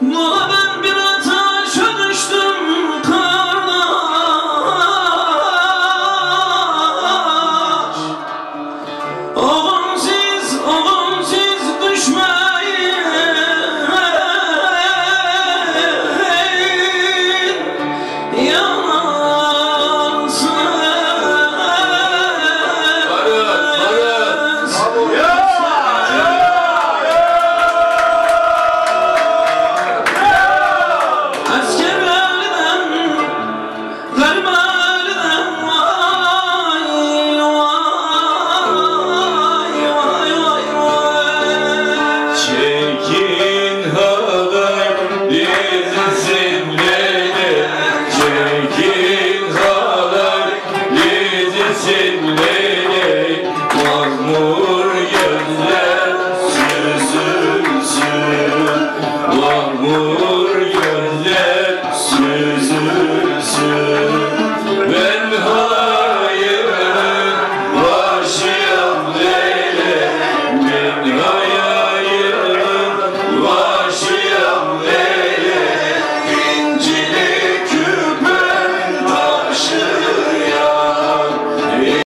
Mama!